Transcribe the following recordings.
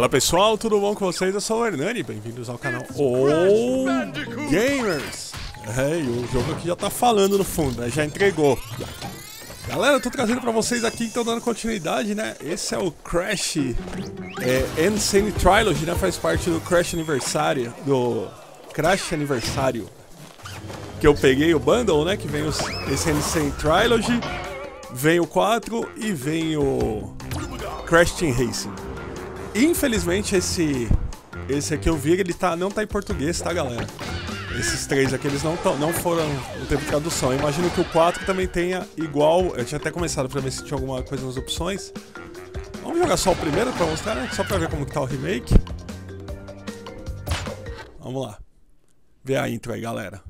Fala pessoal, tudo bom com vocês? Eu sou o Hernani, bem-vindos ao canal O Gamers. É, e o jogo aqui já tá falando no fundo, né? Já entregou. Galera, eu tô trazendo pra vocês aqui, então dando continuidade, né? Esse é o Crash é, Insane Trilogy, né? Faz parte do Crash Aniversário, do Crash Aniversário. Que eu peguei o bundle, né? Que vem os, esse Insane Trilogy, vem o 4 e vem o Crash Team Racing. Infelizmente esse esse aqui eu vi, ele tá não tá em português, tá, galera? Esses três aqui eles não tão, não foram, não teve tradução. Eu imagino que o 4 também tenha igual, eu tinha até começado para ver se tinha alguma coisa nas opções. Vamos jogar só o primeiro para mostrar, né? Só para ver como que tá o remake. Vamos lá. Ver a intro aí, galera.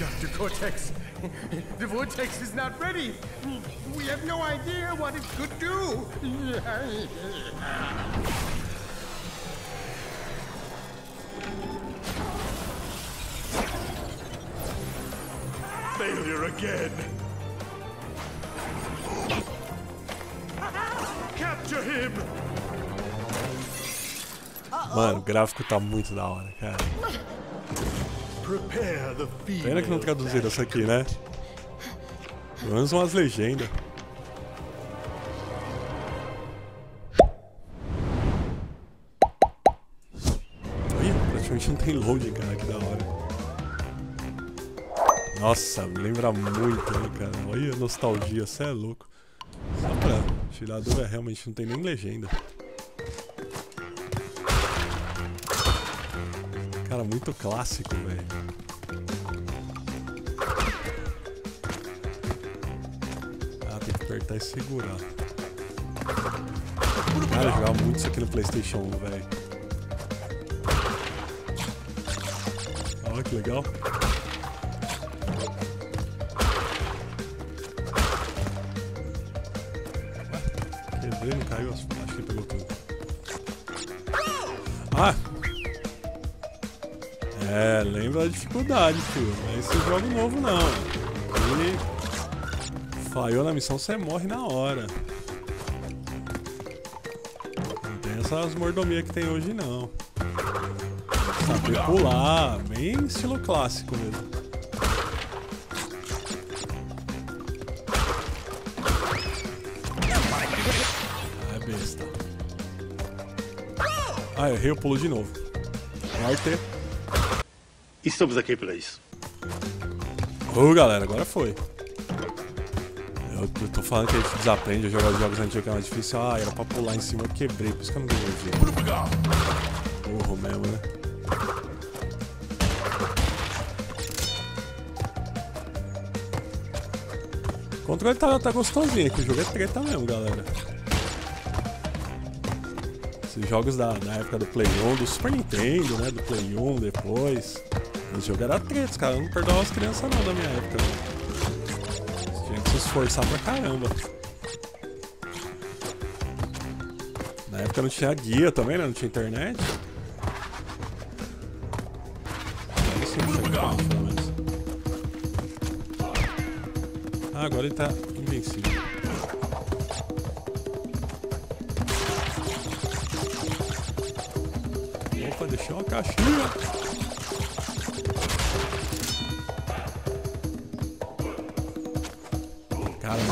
Dr. Cortex, the vortex is not ready. We have no idea what it could do. Failure again. Capture him! Mano, o gráfico tá muito da hora, cara. Pena que não traduziram isso aqui, né? Pelo menos umas legendas. Praticamente não tem loading, cara, que da hora. Nossa, me lembra muito, né, cara? Olha a nostalgia, você é louco. Só pra tirar a dúvida, realmente não tem nem legenda. Muito clássico, velho. Ah, tem que apertar e segurar. Cara, eu jogava muito isso aqui no Playstation 1, velho. Olha que legal. Ué, quer ver? Não caiu? Acho que pegou tudo. É, lembra a dificuldade, filho. Não é esse jogo novo, não. Ele falhou na missão, você morre na hora. Não tem essas mordomias que tem hoje, não. Saber pular, bem estilo clássico mesmo. É besta. Ah, errei o pulo de novo. Norte. Estamos aqui para isso. Ô galera, agora foi. Eu, eu tô falando que a gente desaprende a jogar os jogos antigos que é mais difícil. Ah, era pra pular em cima, eu quebrei, por isso que eu não ganhei Burro mesmo, né? O controle tá, tá gostosinho aqui, o jogo é treta mesmo, galera. Esses jogos da, da época do Play 1, do Super Nintendo, né? Do Play 1 depois. Esse jogo era treta, cara. Eu não perdoava as crianças não da minha época. Né? Tinha que se esforçar pra caramba. Na época não tinha guia também, né? Não tinha internet. Ah, agora ele tá invencível. Opa, deixou uma caixinha.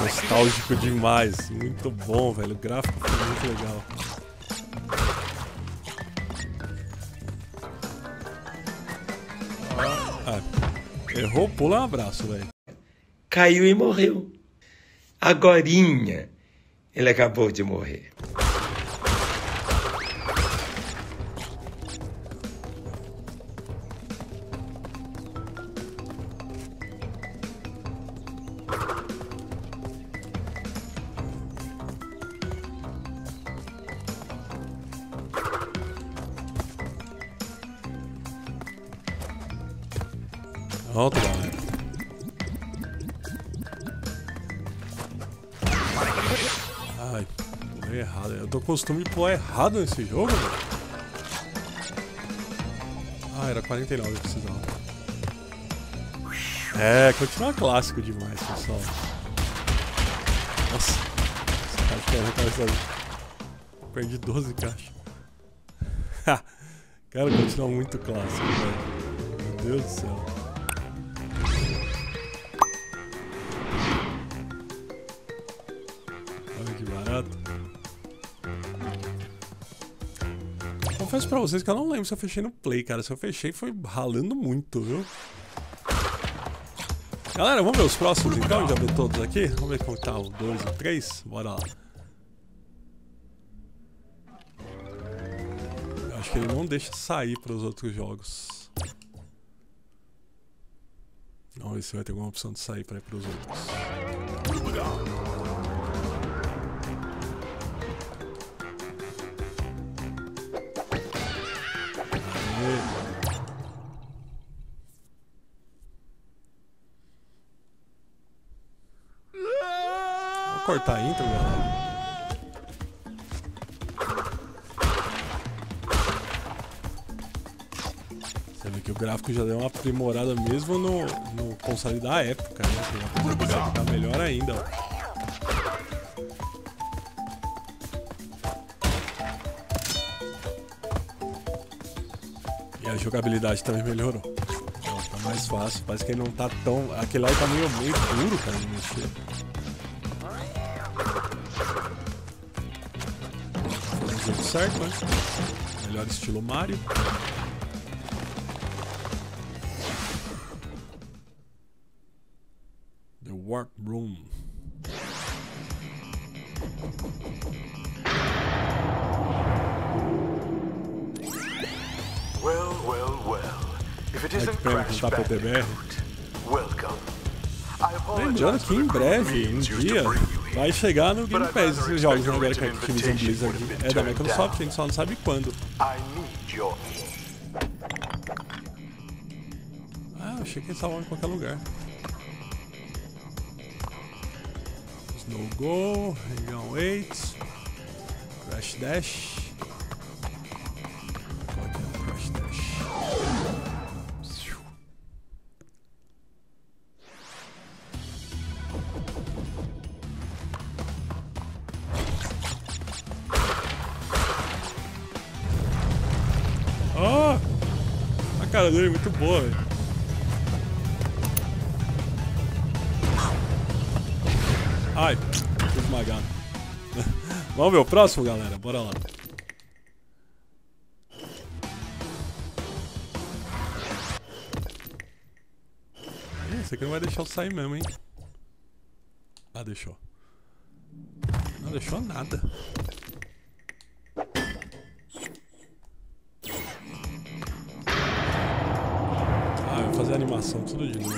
Nostálgico demais. Muito bom, velho. O gráfico foi muito legal. Ah, errou, pula um abraço, velho. caiu e morreu. Agorinha ele acabou de morrer. Pronto, galera. Ai, pulei errado. Eu tô costume de pular errado nesse jogo, velho. Ah, era 49 que precisava. É, continua clássico demais, pessoal. Nossa, esse caixa quer arrancar Perdi 12 caixas. Cara, continua muito clássico, velho. Meu Deus do céu. Confesso pra vocês que eu não lembro se eu fechei no play, cara. Se eu fechei foi ralando muito, viu? Galera, vamos ver os próximos então? Já ver todos aqui? Vamos ver como tá o 2 e o 3? Bora lá. Acho que ele não deixa sair para os outros jogos. Vamos ver se vai ter alguma opção de sair para ir para os outros. Cortar a intro, galera. Você vê que o gráfico já deu uma aprimorada mesmo no, no console da época, né? Ficar melhor ainda, ó. E a jogabilidade também melhorou. Ó, tá mais fácil, parece que ele não tá tão... Aquele lá tá meio, meio duro, cara, de mexer. Certo, né? Melhor estilo Mario. The Warp Room. Well, well, well. If it isn't Crash. Bandicoot, welcome. Lembrando que em breve, um dia, vai chegar no Game Pass esses jogos, né, expect a agora que a written Activision Blizzard é da Microsoft, a gente só não sabe quando. Ah, achei que eles estavam em qualquer lugar. Snow Go, Hang On 8, Crash Dash. Muito boa, velho. Ai, fui esmagado. Vamos ver o próximo, galera? Bora lá. Esse aqui não vai deixar eu sair mesmo, hein? Ah, deixou. Não deixou nada. Animação tudo de novo.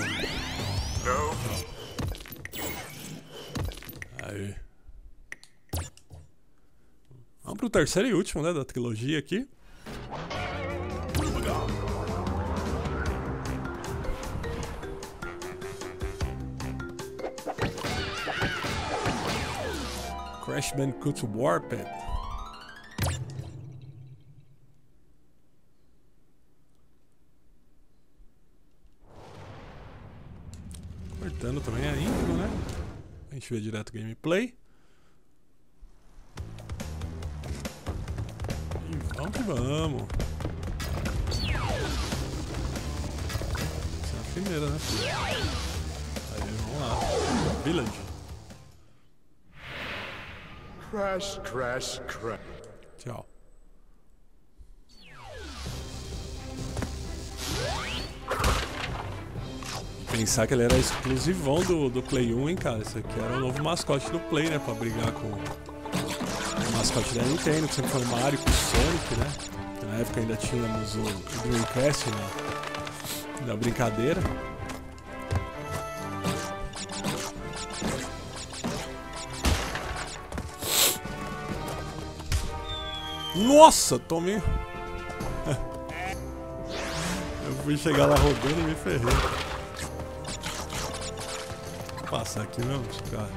Aí. Vamos pro terceiro e último, né, da trilogia aqui. Crash Bandicoot Warped. Cortando também a intro, né? A gente vê direto o gameplay. E vamos que vamos. Essa é a primeira, né? Aí, vamos lá. Village. Crash, crash, crash. Tchau. Pensar que ele era exclusivão do, do Play 1, hein, cara? Esse aqui era o novo mascote do Play, né? Pra brigar com o mascote da Nintendo, que sempre foi o Mario com o Sonic, né? Na época ainda tínhamos o, Dreamcast na, na brincadeira. Nossa, tomei. Eu fui chegar lá rodando e me ferrei. Aqui mesmo, ficar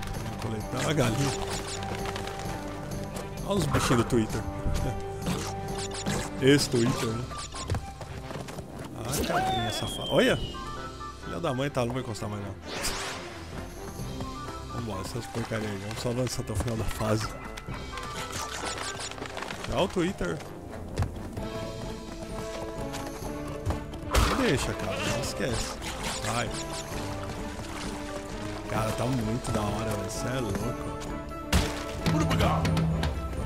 coletar a galinha. Olha os bichinhos do Twitter. Esse Twitter, né? Safada. Olha! Filha da mãe tá, não vai encostar mais não. Vambora, essas porcaria aí. Vamos só avançar até o final da fase. Tchau, Twitter. Não deixa, cara. Não esquece. Vai. Cara, tá muito da hora, velho. Você é louco.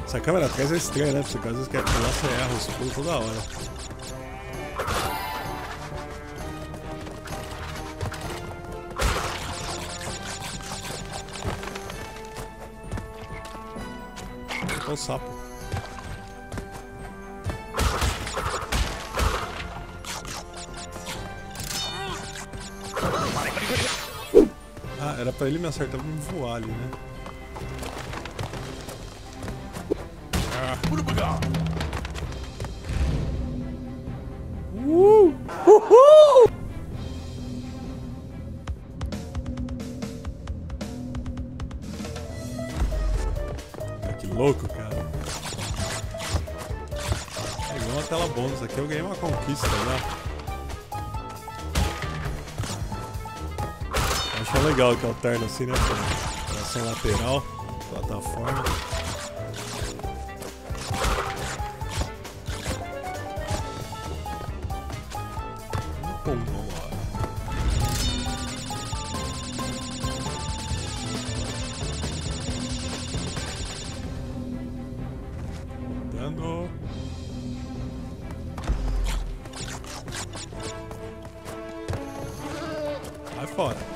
Essa câmera atrás é estranha, né? Porque às vezes quer pular, você erra os pulos toda hora. Olha o sapo. Era pra ele me acertar pra me voar ali, né? Ah, que louco, cara. Pegou uma tela bônus aqui, eu ganhei uma conquista já. Acho legal que alterna assim, né? Tração lateral, plataforma. Vai fora.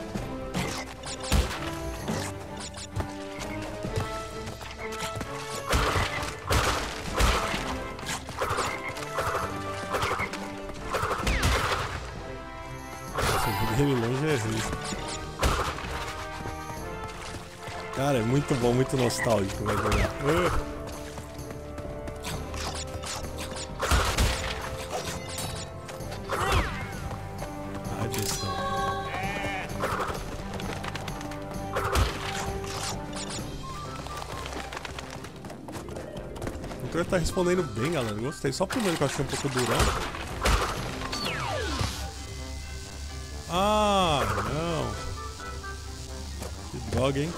Muito bom, muito nostálgico vai jogar. Ai, bestão. O controle tá respondendo bem, galera. Gostei. Só o primeiro que eu achei um pouco durão. Ah, não. Que droga, hein?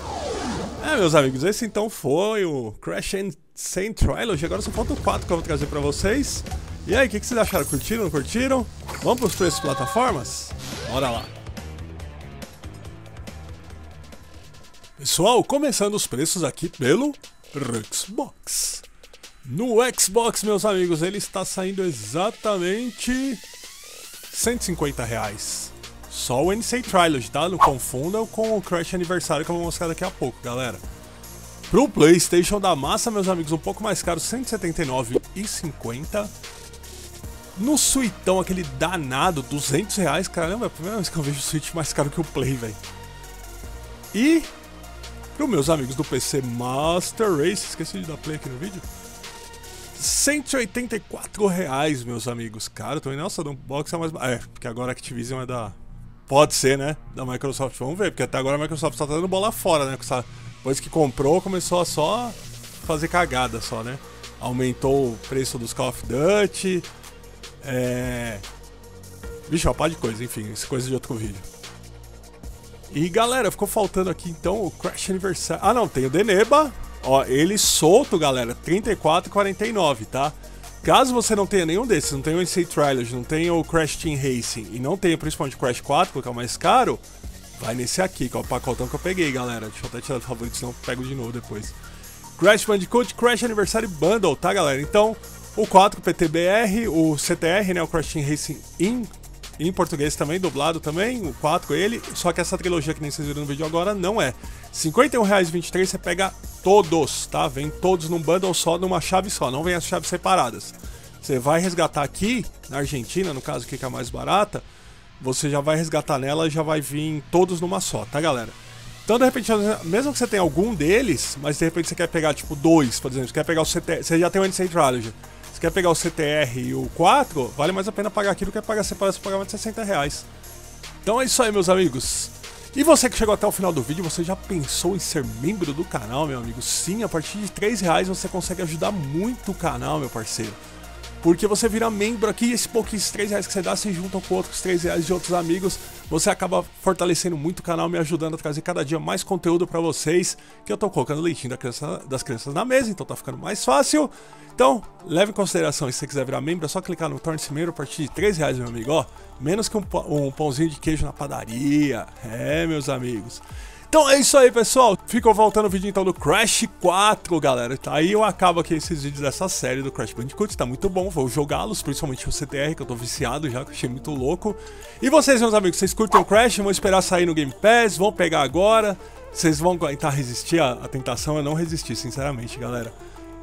É, meus amigos, esse então foi o Crash Insane Trilogy. Agora só falta o 4 que eu vou trazer pra vocês. E aí, o que, que vocês acharam? Curtiram, não curtiram? Vamos pros de plataformas? Bora lá. Pessoal, começando os preços aqui pelo Xbox. No Xbox, meus amigos, ele está saindo exatamente 150 reais. Só o NC Trilogy, tá? Não confundam com o Crash Aniversário que eu vou mostrar daqui a pouco, galera. Pro PlayStation da massa, meus amigos, um pouco mais caro, R$ 179,50. No Suitão, aquele danado, 200 reais. Caramba, é a primeira vez que eu vejo o Switch mais caro que o Play, velho. E para meus amigos do PC Master Race, esqueci de dar play aqui no vídeo. 184 reais, meus amigos. Cara, eu tô nossa, do box é mais. É, porque agora a Activision é da. Pode ser, né? Da Microsoft. Vamos ver, porque até agora a Microsoft só tá dando bola fora, né? Depois que comprou, começou a só fazer cagada só, né? Aumentou o preço dos Call of Duty. É. Vixe, uma pá de coisa, enfim, isso é coisa de outro vídeo. E galera, ficou faltando aqui então o Crash Anniversary. Ah, não, tem o Deneba. Ó, ele solto, galera, 34,49, tá? Caso você não tenha nenhum desses, não tenha o NC Trilogy, não tenha o Crash Team Racing e não tenha principalmente o Crash 4, que é o mais caro, vai nesse aqui, que é o pacotão que eu peguei, galera. Deixa eu até tirar do favorito, senão eu pego de novo depois. Crash Bandicoot Crash Anniversary Bundle, tá, galera? Então, o 4 PTBR, o CTR, né, o Crash Team Racing in em português também, dublado também, o 4 ele, só que essa trilogia que nem vocês viram no vídeo agora não é. R$ 51,23 você pega todos, tá? Vem todos num bundle só, numa chave só, não vem as chaves separadas. Você vai resgatar aqui, na Argentina, no caso que é a mais barata, você já vai resgatar nela e já vai vir todos numa só, tá galera? Então, de repente, mesmo que você tenha algum deles, mas de repente você quer pegar, tipo, dois, por exemplo, você quer pegar o CT, você já tem o NC Trilogy, você quer pegar o CTR e o 4, vale mais a pena pagar aquilo que é pagar separado, você pagar mais de 60 reais. Então é isso aí, meus amigos. E você que chegou até o final do vídeo, você já pensou em ser membro do canal, meu amigo? Sim, a partir de 3 reais você consegue ajudar muito o canal, meu parceiro. Porque você vira membro aqui e esses pouquinhos 3 reais que você dá se juntam com outros 3 reais de outros amigos. Você acaba fortalecendo muito o canal, me ajudando a trazer cada dia mais conteúdo para vocês. Que eu tô colocando o leitinho da criança, das crianças na mesa, então tá ficando mais fácil. Então, leve em consideração, se você quiser virar membro, é só clicar no Torne-se Membro a partir de 3 reais, meu amigo. Ó, menos que um, um pãozinho de queijo na padaria. É, meus amigos. Então é isso aí, pessoal. Ficou voltando o vídeo então do Crash 4, galera. Tá aí eu acabo aqui esses vídeos dessa série do Crash Bandicoot. Tá muito bom, vou jogá-los, principalmente o CTR, que eu tô viciado já, que achei muito louco. E vocês, meus amigos, vocês curtem o Crash? Vão esperar sair no Game Pass, vão pegar agora. Vocês vão tentar resistir à, tentação? Eu não resisti, sinceramente, galera.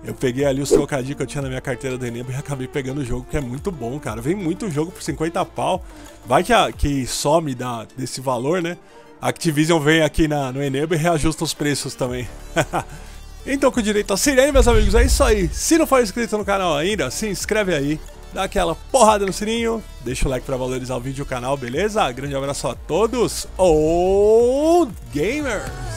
Eu peguei ali os trocadilhos que eu tinha na minha carteira do Enebo e acabei pegando o jogo, que é muito bom, cara. Vem muito jogo por 50 pau. Vai que, a, que some da, desse valor, né? Activision vem aqui na, no Enebo e reajusta os preços também. então, com direito a sirene, meus amigos, é isso aí. Se não for inscrito no canal ainda, se inscreve aí. Dá aquela porrada no sininho, deixa o like para valorizar o vídeo e o canal, beleza? Grande abraço a todos. Oh, gamer!